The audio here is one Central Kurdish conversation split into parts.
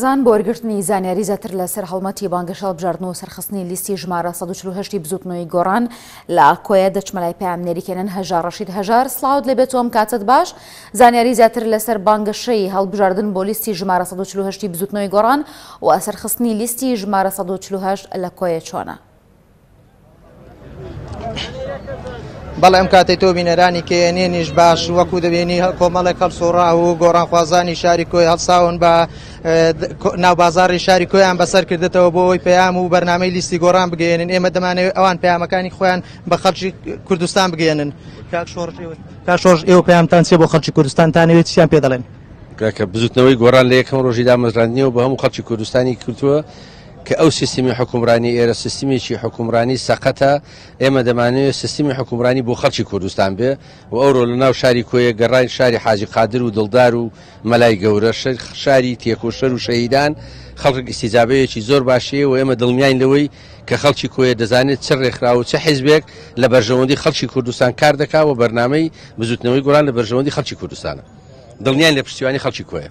زان بۆ وەرگرتنی زانیاری زیاتر لەسەر هەڵمەتی بانگەشە هەڵبژاردن و سەرخستنی لیستی ژمارە سەد و چل و هەشت ی بزووتنەوەی گۆڕان لە کۆیە دەچمە لای پەیامنێری کێنەن هەژار ڕەشید هەژار سڵاوت لێ بێت و ئەم کاتەت باش زانیاری زیاتر لەسەر بانگەشەی هەڵبژاردن بۆ لیستی ژمارە سەد و چل و هەشت ی بزووتنەوەی گۆڕان و سەرخستنی لیستی ژمارە سەد و چل و هەشت لە کۆیە چۆنە؟ بەڵێ ئەم کاتەی تۆ بینەرانی کێنێنیش باش وەکو دەبێنی کۆمەڵێک هەڵسۆڕا و گۆڕانخوازانی شاری کۆی هەڵساون بە ناو بازاری شاری کۆیان بەسەر کردێتەوە بۆ ئەوی پەیام و بەرنمەی لیستی گۆڕان بگەێنن ئێمە دەمانەوەی ئەوان پەیامەکانی خۆیان بە خەڵکی کوردستان بگەێنن تا شۆژ ئێوە پەیامتان چێ بۆ خەڵکی کوردستان تانەوێت چیان پێ دەڵێن کە بزوتنەوەی گۆران لە یەکەم ڕۆژی دامەزراندنیەوە بە هەموو خەڵکی کوردستانی کردووە کە ئەو سیستمی حکومڕانی ئێرە سیستمێکی حکومڕانی سەقەتە ئێمە دەمانەوێت سیستمی حکومڕانی بۆ خەڵکی کوردستان بێ و ئەوڕۆ لە ناو شاری کۆیە گەڕین شاری حاجی قادر و دڵدار و مەلای گەورە شاری تێکۆشەر و شەهیدان خەڵک ئیسیجابەیەکی زۆر باشەیە و ئێمە دڵنیاین لەوەی کە خەڵکی کۆیە دەزانێت چ ڕێکخرا و چ حیزبێک لە بەرژەوەندی خەڵکی کوردستان کار دەکا و بەرنمەی بزوتنەوەی گۆران لە بەرژەوەندی خەڵکی کوردستانە دڵنیان لە پشتیوانی خەڵکی کۆیە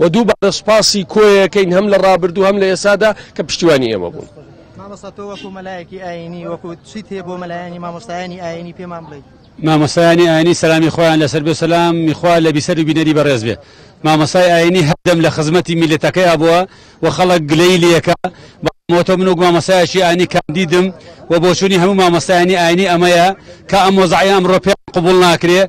و دووبارە سوپاسی کۆیە ئەکەین هەم لە ڕابردوو هەم لە ئێستادا کە پشتیوانی ئێمە بوون. مامۆستا تۆ وەکو مەلایەکی ئاینی وەکو چیت هەیە بۆ مەلایانی مامۆستایانی ئاینی پێمان بڵێ مامۆستایانی ئاینی سەلامی خۆیان لەسەر بێ سەلام میخوا لە بیسەر و بینەری بەڕێز بێ مامۆستای ئاینی هەردەم لە خزمەتی میلەتەکەیا بووە و خەڵک گلەی لەکە مۆتۆ من و مامۆستایشی ئاینی کاندیدم و بۆچوونی هەموو مامۆستایانی ئاینی ئەمەیە کە ئەم وەزعی ئەمڕۆ پێ قوبول ناکرێ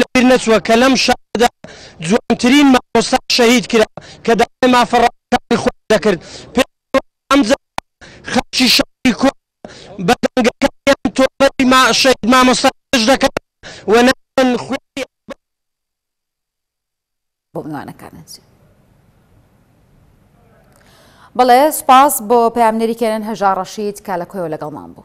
لەبیر نەچووە کە لەم شارەدا جوانترین مامۆستا شەهید کرا کە داوای مافەڕەوەکانی خۆی دەکرد پێم وایە ئەمجارە خەڵکی شاری کۆیە بە دەنگەکانیان تۆمەتی شەهید مامۆستا درێژ دەکەن و ناچن خوێنی بۆ عنوانەکانت بەڵێ سپاس بۆ پامنێری کێنن هەژا ڕەشید کا لە کۆیەوە لەگەڵمان بوو.